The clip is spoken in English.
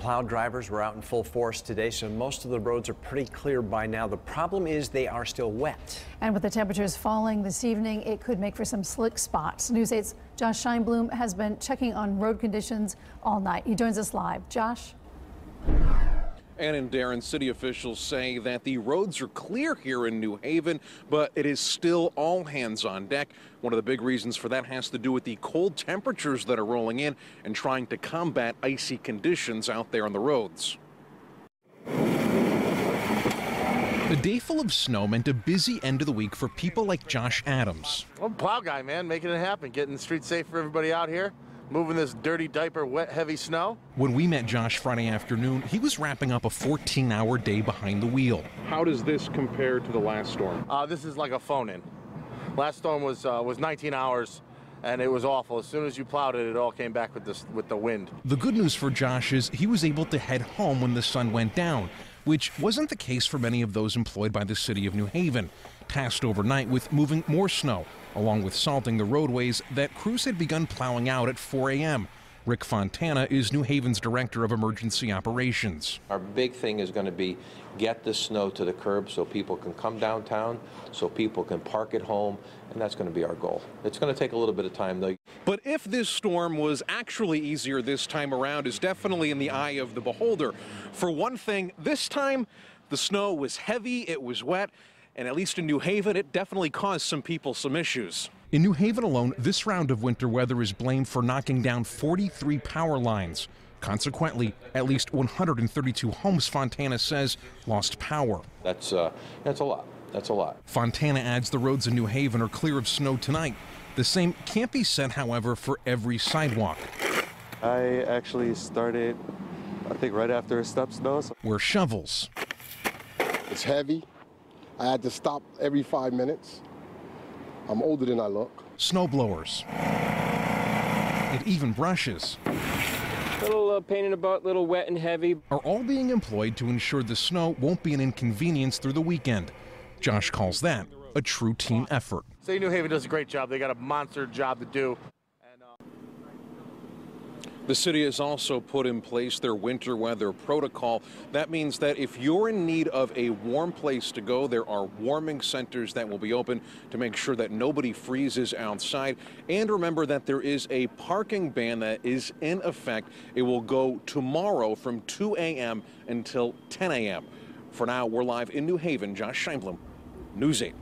Plow drivers were out in full force today, so most of the roads are pretty clear by now. The problem is they are still wet. And with the temperatures falling this evening, it could make for some slick spots. News 8's Josh Scheinblum has been checking on road conditions all night. He joins us live. Josh? And in Darren, city officials say that the roads are clear here in New Haven, but it is still all hands on deck. One of the big reasons for that has to do with the cold temperatures that are rolling in and trying to combat icy conditions out there on the roads. A day full of snow meant a busy end of the week for people like Josh Adams. I'm a plow guy, man, making it happen, getting the streets safe for everybody out here moving this dirty diaper, wet, heavy snow. When we met Josh Friday afternoon, he was wrapping up a 14 hour day behind the wheel. How does this compare to the last storm? Uh, this is like a phone in. Last storm was, uh, was 19 hours and it was awful. As soon as you plowed it, it all came back with, this, with the wind. The good news for Josh is he was able to head home when the sun went down, which wasn't the case for many of those employed by the city of New Haven. Tasked overnight with moving more snow along with salting the roadways that crews had begun plowing out at 4 a.m. Rick Fontana is New Haven's Director of Emergency Operations. Our big thing is going to be get the snow to the curb so people can come downtown, so people can park at home, and that's going to be our goal. It's going to take a little bit of time, though. But if this storm was actually easier this time around is definitely in the eye of the beholder. For one thing, this time the snow was heavy, it was wet, and at least in New Haven, it definitely caused some people some issues. In New Haven alone, this round of winter weather is blamed for knocking down 43 power lines. Consequently, at least 132 homes, Fontana says, lost power. That's, uh, that's a lot. That's a lot. Fontana adds the roads in New Haven are clear of snow tonight. The same can't be said, however, for every sidewalk. I actually started, I think, right after it stopped snow. Where shovels. It's heavy. I had to stop every five minutes. I'm older than I look. Snow blowers. It even brushes. A little uh, pain in the butt, little wet and heavy. Are all being employed to ensure the snow won't be an inconvenience through the weekend. Josh calls that a true team effort. Say New Haven does a great job. They got a monster job to do. The city has also put in place their winter weather protocol. That means that if you're in need of a warm place to go, there are warming centers that will be open to make sure that nobody freezes outside. And remember that there is a parking ban that is in effect. It will go tomorrow from 2 a.m. until 10 a.m. For now, we're live in New Haven. Josh Scheinblum, News 8.